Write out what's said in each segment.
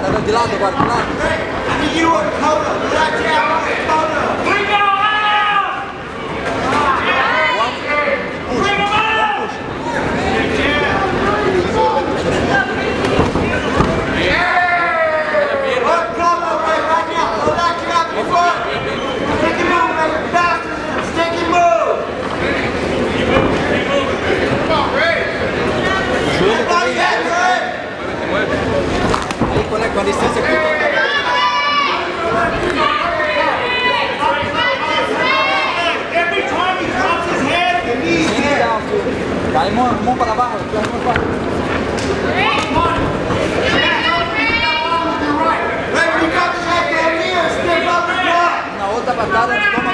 puxada. Com a perna, de lado agora, de lado. Joelho também. Aí, quando é com a licença aqui. Every time he head, the knees Sem tirar, filho. Aí, mão, mão para barra. mão para Na outra patada, a gente toma.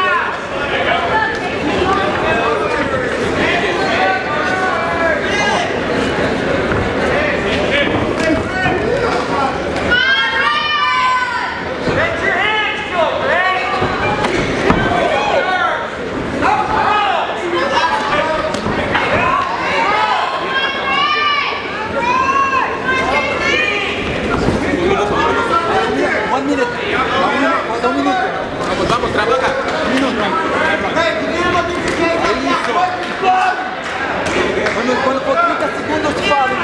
One minute. Dá um minuto. Dá um minuto. Vamos, vamos, trabaja. Um minuto. Quando, quando for 30 segundos, eu te falo.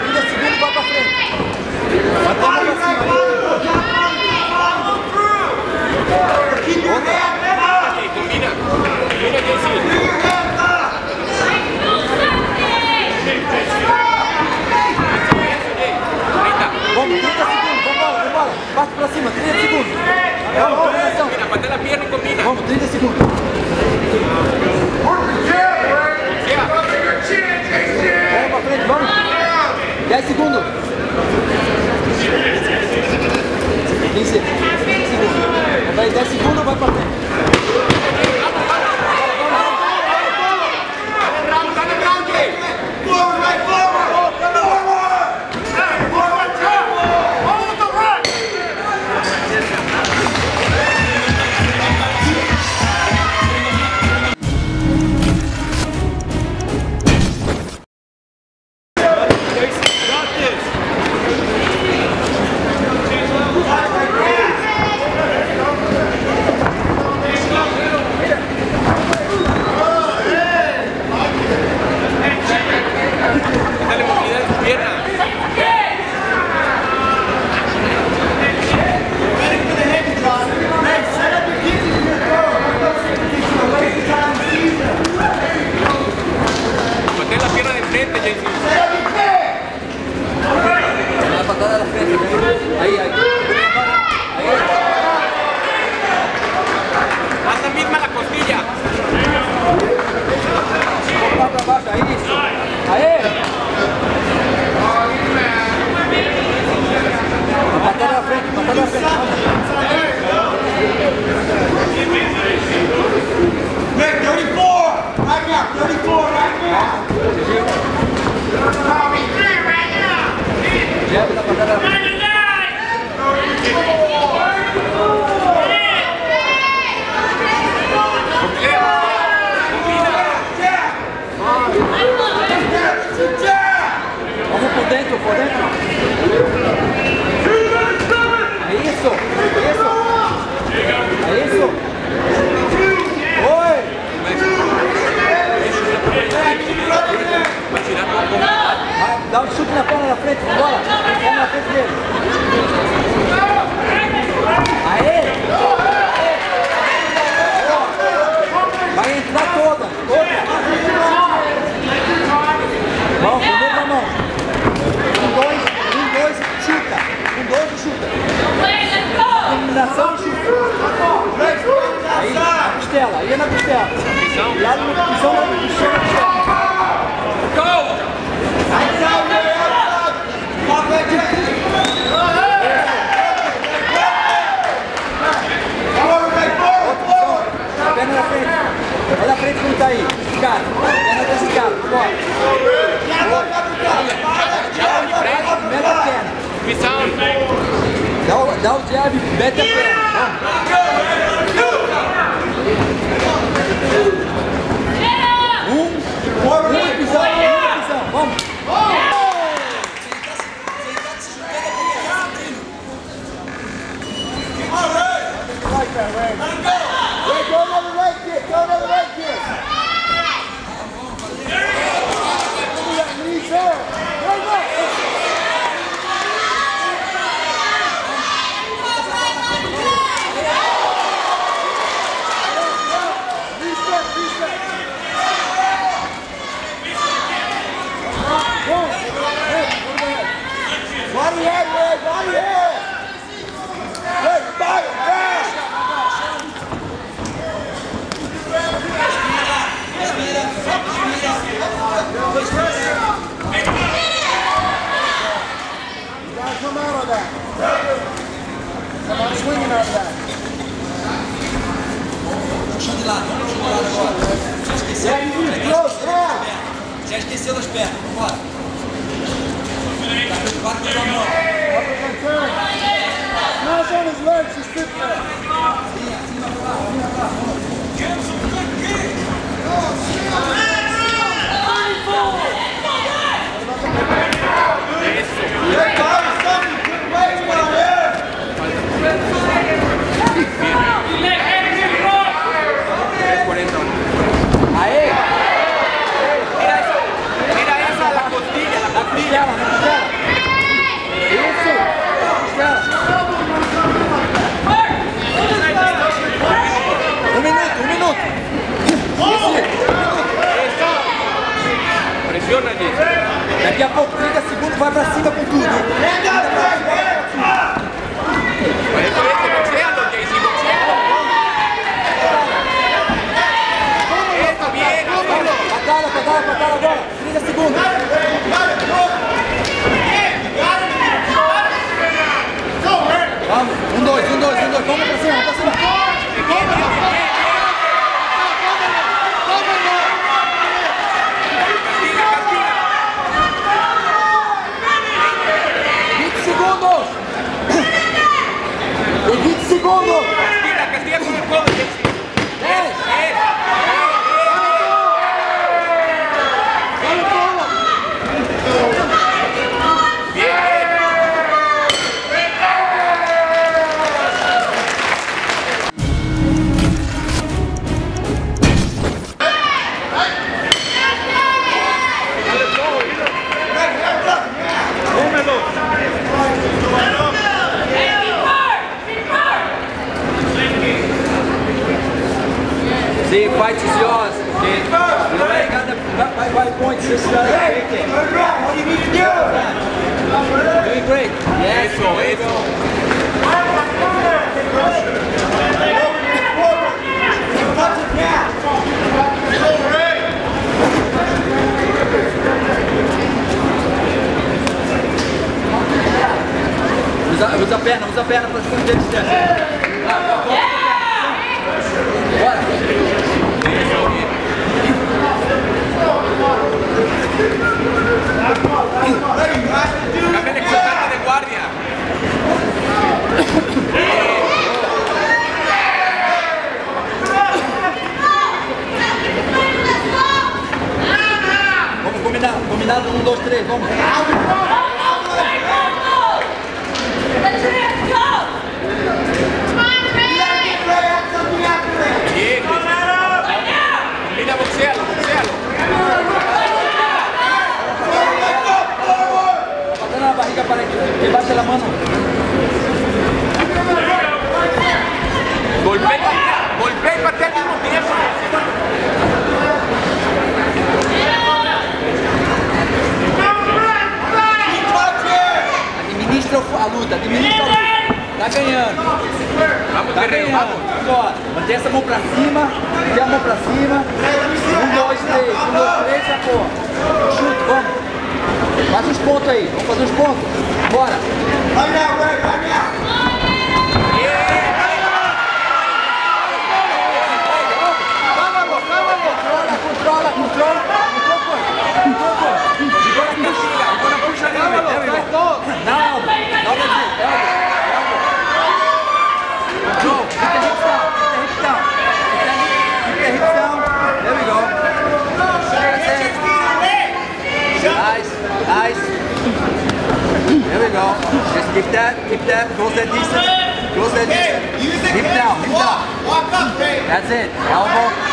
30 segundos, vai pra frente. Bota a mão pra cima. Ok, combina. Combina que sí. Vamos, 30 segundos. Vambora, vambora. Parte pra cima, 30 segundos. Vamos, combinação. Mira, patea la pierna y combina. Vamos, 30 segundos. Vamos pra frente, vamos. 10 segundos. 15 segundos. Vai 10 segundos, vai pra frente. esse cara. Perna com esse cara. vamos Meta a perna. Missão. Dá o, dá o jab, mete a perna. Vamos. Um. Uma pisão, uma pisão. Vamos. Vai, vai. five points this time. Hey, how do you need to do? Doing great. Yes, Usa, usa a perna, usa a perna para esconder a distância. dos, tres, vamos. para la mano. Golpea. Agora, mantenha essa mão pra cima, mantenha a mão pra cima. Um, dois, três, um, dois, três, já. Chuta, vamos. Faz uns pontos aí, vamos fazer uns pontos. Bora. that, keep that, close that distance. Close that distance. Keep down, keep down. That's it. Elbow.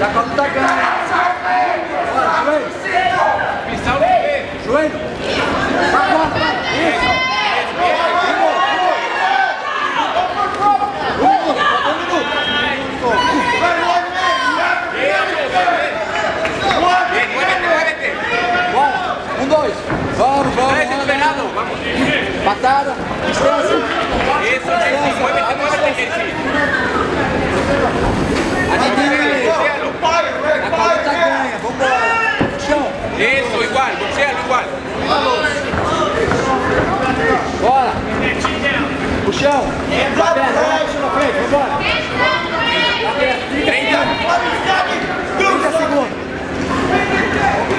La contaca.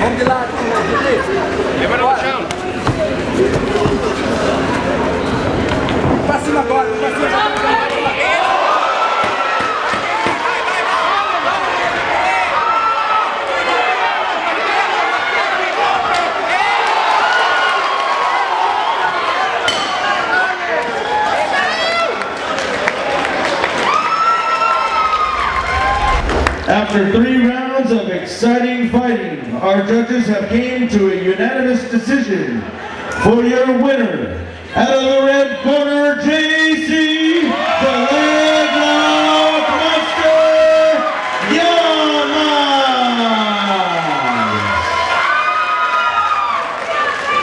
Vamos de lado, Levanta no chão. Pra cima agora, pra cima agora. After three rounds, rounds of exciting fighting, our judges have came to a unanimous decision for your winner, out of the red corner, James.